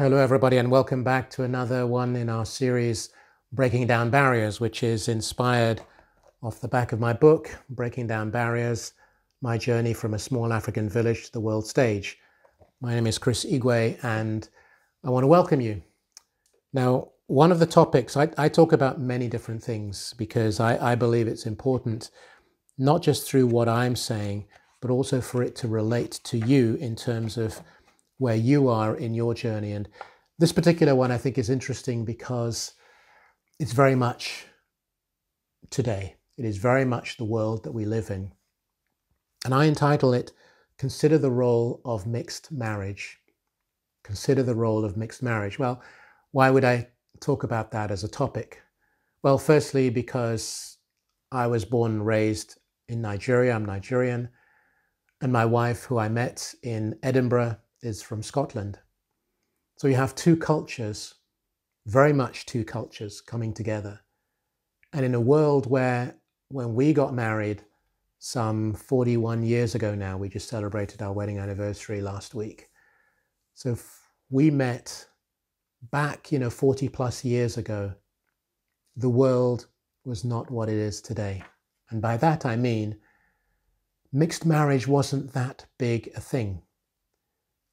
Hello, everybody, and welcome back to another one in our series, Breaking Down Barriers, which is inspired off the back of my book, Breaking Down Barriers My Journey from a Small African Village to the World Stage. My name is Chris Igwe, and I want to welcome you. Now, one of the topics, I, I talk about many different things because I, I believe it's important, not just through what I'm saying, but also for it to relate to you in terms of where you are in your journey. And this particular one I think is interesting because it's very much today. It is very much the world that we live in. And I entitle it Consider the Role of Mixed Marriage. Consider the role of mixed marriage. Well, why would I talk about that as a topic? Well, firstly, because I was born and raised in Nigeria. I'm Nigerian. And my wife, who I met in Edinburgh, is from Scotland. So you have two cultures, very much two cultures coming together. And in a world where, when we got married some 41 years ago now, we just celebrated our wedding anniversary last week. So we met back, you know, 40 plus years ago. The world was not what it is today. And by that I mean, mixed marriage wasn't that big a thing.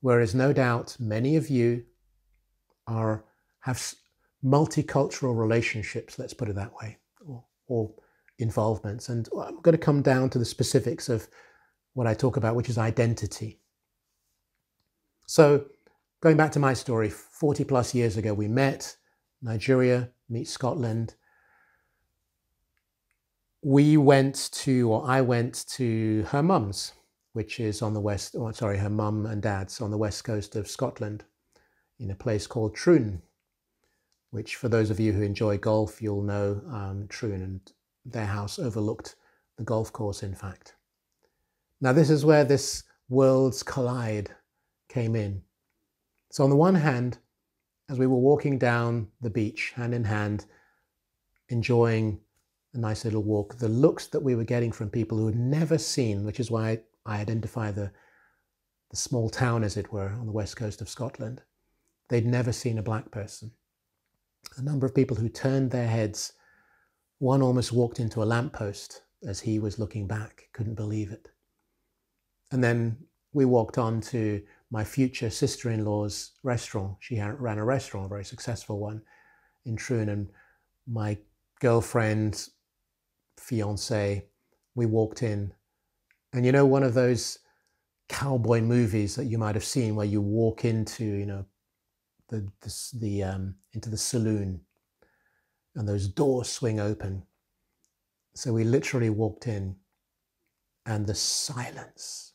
Whereas no doubt many of you are have multicultural relationships, let's put it that way, or, or involvements. And I'm going to come down to the specifics of what I talk about, which is identity. So going back to my story, 40 plus years ago, we met, Nigeria meet Scotland. We went to, or I went to her mum's which is on the west, oh, sorry, her mum and dad's on the west coast of Scotland in a place called Troon, which for those of you who enjoy golf, you'll know um, Troon and their house overlooked the golf course, in fact. Now, this is where this worlds collide came in. So, on the one hand, as we were walking down the beach, hand in hand, enjoying a nice little walk, the looks that we were getting from people who had never seen, which is why I identify the, the small town, as it were, on the west coast of Scotland. They'd never seen a black person. A number of people who turned their heads. One almost walked into a lamppost as he was looking back, couldn't believe it. And then we walked on to my future sister in law's restaurant. She ran a restaurant, a very successful one in Troon. And my girlfriend's fiance, we walked in and you know, one of those cowboy movies that you might have seen where you walk into, you know, the, the, the um, into the saloon and those doors swing open. So we literally walked in and the silence,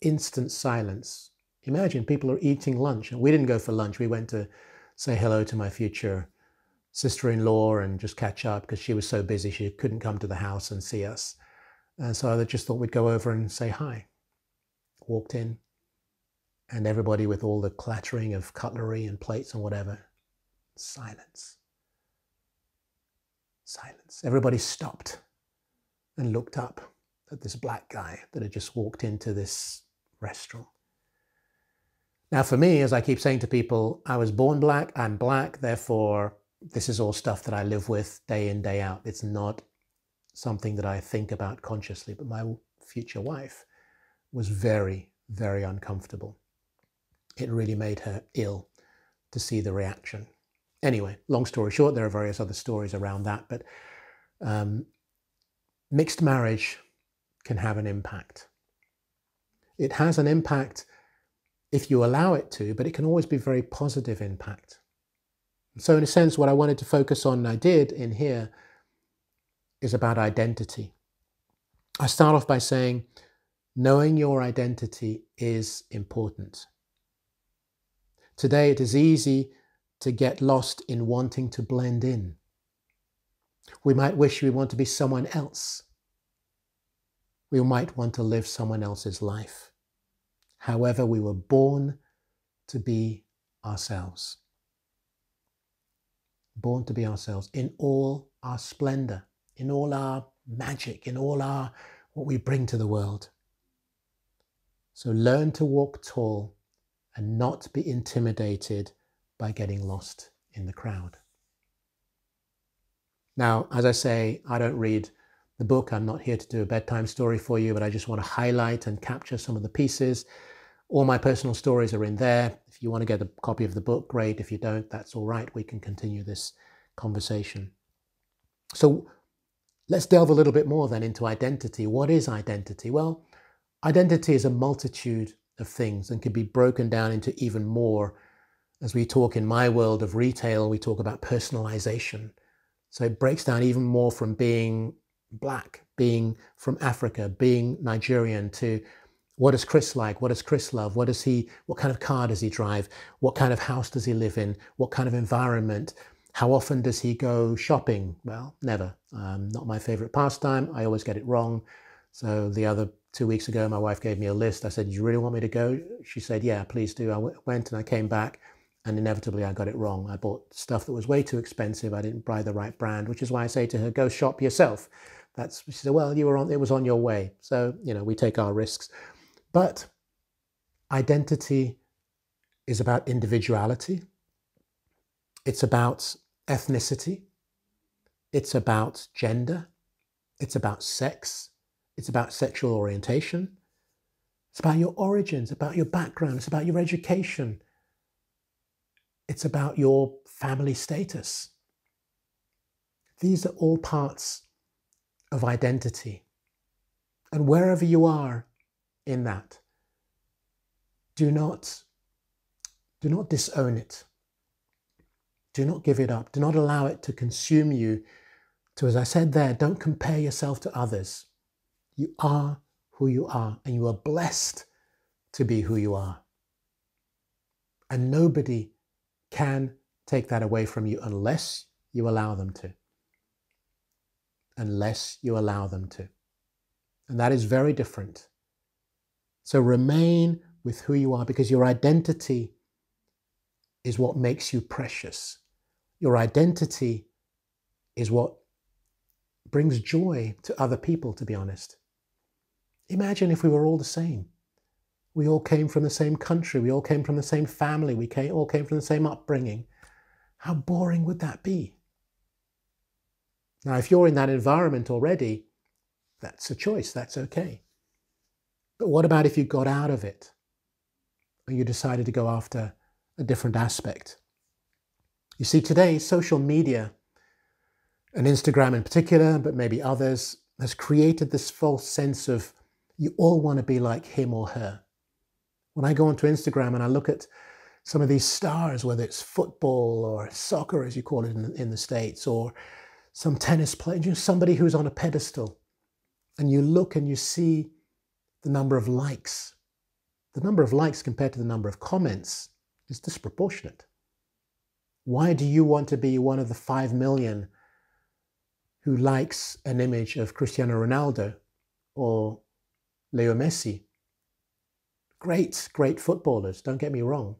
instant silence. Imagine people are eating lunch. And we didn't go for lunch. We went to say hello to my future sister-in-law and just catch up because she was so busy she couldn't come to the house and see us. And so I just thought we'd go over and say hi. Walked in, and everybody with all the clattering of cutlery and plates and whatever. Silence. Silence. Everybody stopped and looked up at this black guy that had just walked into this restaurant. Now, for me, as I keep saying to people, I was born black, I'm black, therefore, this is all stuff that I live with day in, day out. It's not something that I think about consciously, but my future wife was very, very uncomfortable. It really made her ill to see the reaction. Anyway, long story short, there are various other stories around that, but um, mixed marriage can have an impact. It has an impact if you allow it to, but it can always be very positive impact. So in a sense, what I wanted to focus on, I did in here, is about identity. I start off by saying knowing your identity is important. Today, it is easy to get lost in wanting to blend in. We might wish we want to be someone else. We might want to live someone else's life. However, we were born to be ourselves. Born to be ourselves in all our splendor in all our magic, in all our what we bring to the world. So learn to walk tall and not be intimidated by getting lost in the crowd. Now, as I say, I don't read the book. I'm not here to do a bedtime story for you, but I just want to highlight and capture some of the pieces. All my personal stories are in there. If you want to get a copy of the book, great. If you don't, that's all right. We can continue this conversation. So let's delve a little bit more then into identity. What is identity? Well, identity is a multitude of things and can be broken down into even more. As we talk in my world of retail, we talk about personalization. So it breaks down even more from being black, being from Africa, being Nigerian to what is Chris like? What does Chris love? What does he, what kind of car does he drive? What kind of house does he live in? What kind of environment? How often does he go shopping? Well, never. Um, not my favorite pastime. I always get it wrong. So the other two weeks ago, my wife gave me a list. I said, Do you really want me to go? She said, yeah, please do. I went and I came back and inevitably I got it wrong. I bought stuff that was way too expensive. I didn't buy the right brand, which is why I say to her, go shop yourself. That's, she said, well, you were on, it was on your way. So, you know, we take our risks. But identity is about individuality. It's about ethnicity. It's about gender. It's about sex. It's about sexual orientation. It's about your origins, about your background. It's about your education. It's about your family status. These are all parts of identity. And wherever you are in that, do not, do not disown it. Do not give it up. Do not allow it to consume you. So, as I said there, don't compare yourself to others. You are who you are, and you are blessed to be who you are. And nobody can take that away from you unless you allow them to unless you allow them to. And that is very different. So remain with who you are because your identity is what makes you precious. Your identity is what brings joy to other people, to be honest. Imagine if we were all the same. We all came from the same country. We all came from the same family. We came, all came from the same upbringing. How boring would that be? Now, if you're in that environment already, that's a choice, that's okay. But what about if you got out of it and you decided to go after a different aspect? You see, today, social media, and Instagram in particular, but maybe others, has created this false sense of you all want to be like him or her. When I go onto Instagram and I look at some of these stars, whether it's football or soccer, as you call it in, in the States, or some tennis player, somebody who's on a pedestal, and you look and you see the number of likes. The number of likes compared to the number of comments is disproportionate. Why do you want to be one of the five million who likes an image of Cristiano Ronaldo or Leo Messi? Great, great footballers, don't get me wrong.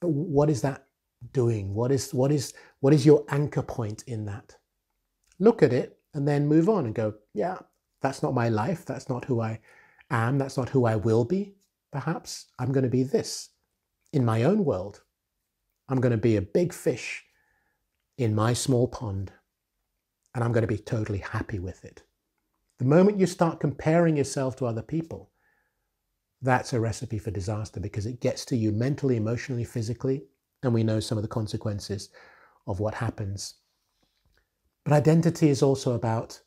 But what is that doing? What is, what is, what is your anchor point in that? look at it and then move on and go, yeah, that's not my life. That's not who I am. That's not who I will be. Perhaps I'm going to be this in my own world. I'm going to be a big fish in my small pond and I'm going to be totally happy with it. The moment you start comparing yourself to other people, that's a recipe for disaster because it gets to you mentally, emotionally, physically, and we know some of the consequences of what happens but identity is also about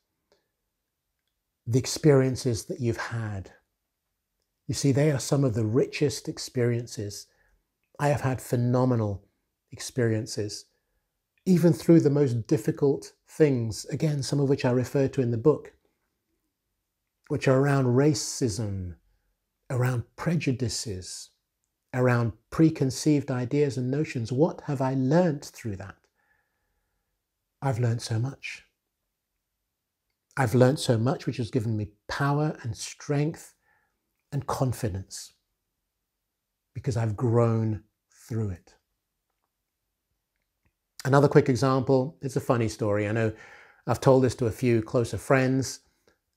the experiences that you've had. You see, they are some of the richest experiences. I have had phenomenal experiences, even through the most difficult things, again, some of which I refer to in the book, which are around racism, around prejudices, around preconceived ideas and notions. What have I learnt through that? I've learned so much. I've learned so much, which has given me power and strength and confidence because I've grown through it. Another quick example, it's a funny story. I know I've told this to a few closer friends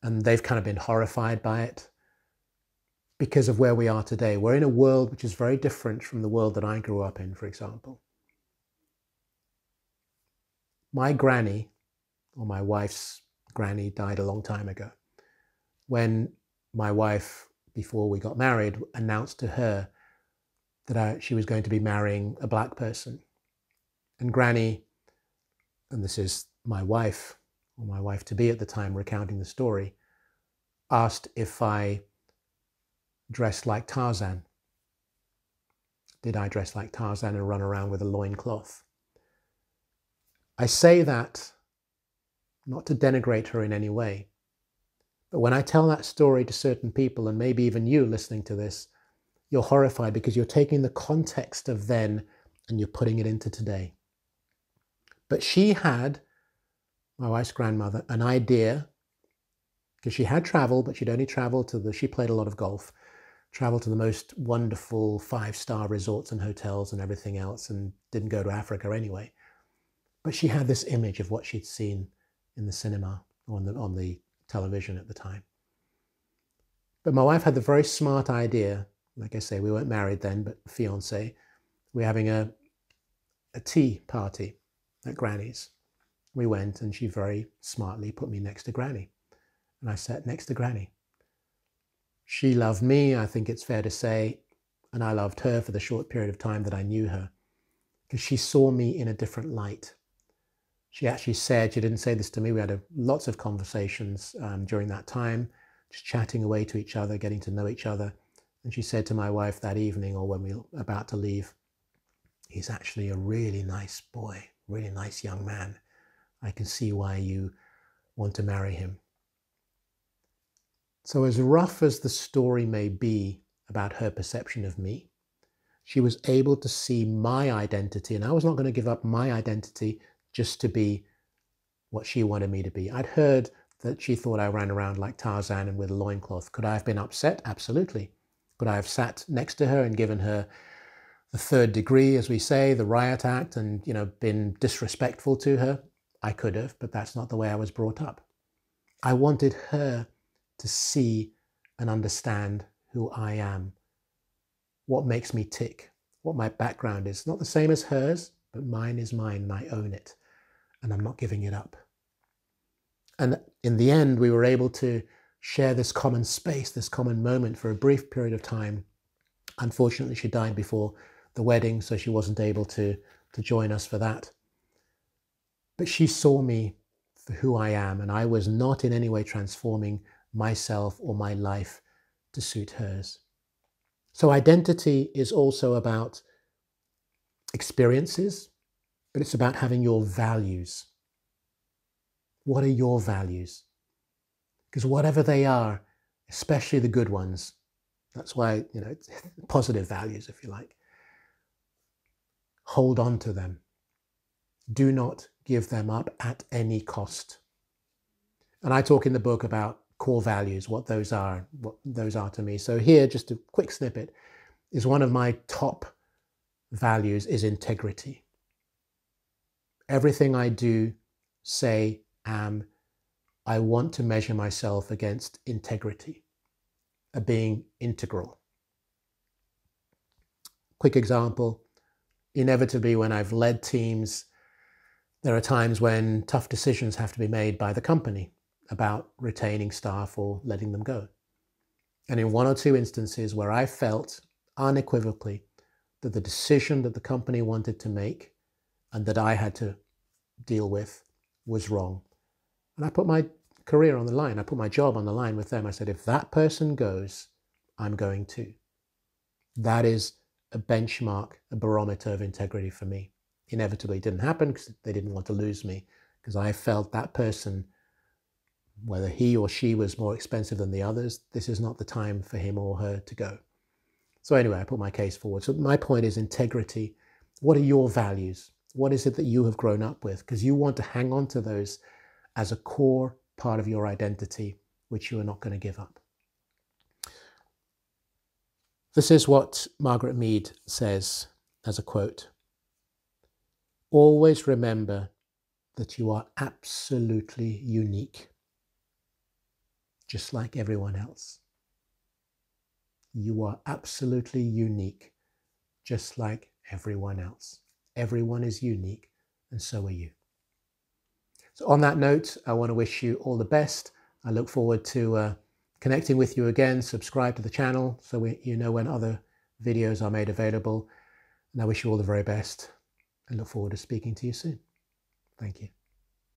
and they've kind of been horrified by it. because of where we are today. We're in a world which is very different from the world that I grew up in, for example. My granny, or my wife's granny, died a long time ago. When my wife, before we got married, announced to her that I, she was going to be marrying a black person. And granny, and this is my wife, or my wife to be at the time recounting the story, asked if I dressed like Tarzan. Did I dress like Tarzan and run around with a loincloth? I say that not to denigrate her in any way, but when I tell that story to certain people, and maybe even you listening to this, you're horrified because you're taking the context of then and you're putting it into today. But she had, my wife's grandmother, an idea because she had traveled, but she'd only traveled to the, she played a lot of golf, traveled to the most wonderful five star resorts and hotels and everything else, and didn't go to Africa anyway. But she had this image of what she'd seen in the cinema on the, on the television at the time. But my wife had the very smart idea. Like I say, we weren't married then, but fiance. We're having a, a tea party at Granny's. We went and she very smartly put me next to Granny. And I sat next to Granny. She loved me, I think it's fair to say, and I loved her for the short period of time that I knew her, because she saw me in a different light. She actually said, she didn't say this to me, we had a, lots of conversations um, during that time, just chatting away to each other, getting to know each other. And she said to my wife that evening, or when we were about to leave, he's actually a really nice boy, really nice young man. I can see why you want to marry him. So, as rough as the story may be about her perception of me, she was able to see my identity, and I was not going to give up my identity just to be what she wanted me to be. I'd heard that she thought I ran around like Tarzan and with a loincloth. Could I have been upset? Absolutely. Could I have sat next to her and given her the third degree, as we say, the riot act, and you know, been disrespectful to her? I could have, but that's not the way I was brought up. I wanted her to see and understand who I am, what makes me tick, what my background is. Not the same as hers, but mine is mine and I own it and I'm not giving it up. And in the end, we were able to share this common space, this common moment for a brief period of time. Unfortunately, she died before the wedding, so she wasn't able to, to join us for that. But she saw me for who I am, and I was not in any way transforming myself or my life to suit hers. So, identity is also about experiences, but it's about having your values. What are your values? Because whatever they are, especially the good ones, that's why, you know, positive values, if you like, hold on to them. Do not give them up at any cost. And I talk in the book about core values, what those are, what those are to me. So here, just a quick snippet, is one of my top values is integrity. Everything I do, say, am, I want to measure myself against integrity, a being integral. Quick example, inevitably when I've led teams, there are times when tough decisions have to be made by the company about retaining staff or letting them go. And in one or two instances where I felt unequivocally that the decision that the company wanted to make and that I had to deal with was wrong. And I put my career on the line, I put my job on the line with them. I said, if that person goes, I'm going to. That is a benchmark, a barometer of integrity for me. Inevitably, it didn't happen because they didn't want to lose me, because I felt that person whether he or she was more expensive than the others, this is not the time for him or her to go. So, anyway, I put my case forward. So, my point is integrity. What are your values? What is it that you have grown up with? Because you want to hang on to those as a core part of your identity, which you are not going to give up. This is what Margaret Mead says as a quote Always remember that you are absolutely unique just like everyone else. You are absolutely unique, just like everyone else. Everyone is unique, and so are you. So, on that note, I want to wish you all the best. I look forward to uh, connecting with you again. Subscribe to the channel so we, you know when other videos are made available. And I wish you all the very best and look forward to speaking to you soon. Thank you.